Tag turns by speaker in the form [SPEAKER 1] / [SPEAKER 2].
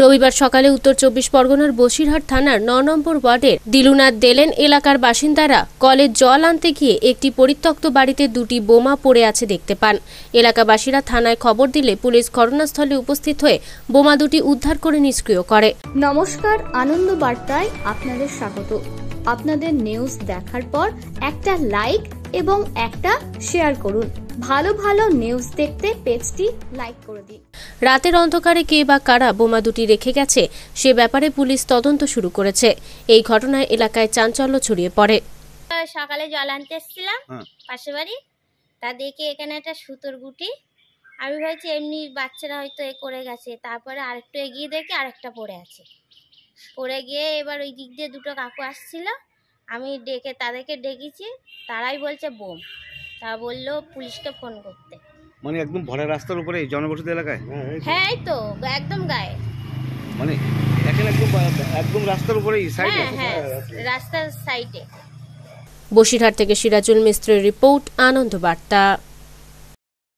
[SPEAKER 1] রবিবার সকালে উত্তর চব্বিশ পরগনার বসিরহাট থানার ন নম্বর ওয়ার্ডের দিলুনাথ দেলেন এলাকার বাসিন্দারা কলের জল আনতে গিয়ে একটি পরিত্যক্ত বাড়িতে দুটি বোমা পড়ে আছে দেখতে পান। এলাকাবাসীরা থানায় খবর দিলে পুলিশ ঘটনাস্থলে উপস্থিত হয়ে বোমা দুটি উদ্ধার করে নিষ্ক্রিয় করে।
[SPEAKER 2] নমস্কার, আনন্দ বার্তায় আপনাদের স্বাগত। আপনাদের নিউজ দেখার পর একটা লাইক এবং একটা শেয়ার করুন। ভালো ভালো নিউজ দেখতে পেজটি লাইক করে দিন।
[SPEAKER 1] রাতের অন্ধকারে কে বা কারা বোমা দুটি রেখে গেছে সে ব্যাপারে পুলিশ তদন্ত শুরু করেছে। এই ঘটনায় এলাকায় চাঞ্চল্য ছড়িয়ে পড়ে।
[SPEAKER 3] সকালে জল আনতে এসেছিলাম। পাশে বাড়ি। তা দেখে এখানে একটা সুতোর গুটি। আমি ভাবছি এমনি বাচ্চারা হয়তো এ করে গেছে। তারপরে আরেকটু এগিয়ে দেখে আরেকটা পড়ে আছে। পড়ে গিয়ে এবার ওই দিক দিয়ে দুটো কাকু আসছিল। আমি ডেকে তাদেরকে ডেকেছি তারাই বলছে বোম। তা বলল পুলিশকে ফোন করতে।
[SPEAKER 4] মানে একদম ভরা রাস্তার উপরে এই জনবসতি এলাকায়?
[SPEAKER 3] হ্যাঁ এই তো। একদম গায়ে।
[SPEAKER 4] মানে এখানে একদম একদম রাস্তার উপরেই সাইডে
[SPEAKER 3] হ্যাঁ হ্যাঁ রাস্তার সাইডে
[SPEAKER 1] বসিরহাট থেকে সিরাজুল মিস্ত্রির রিপোর্ট আনন্দ বার্তা।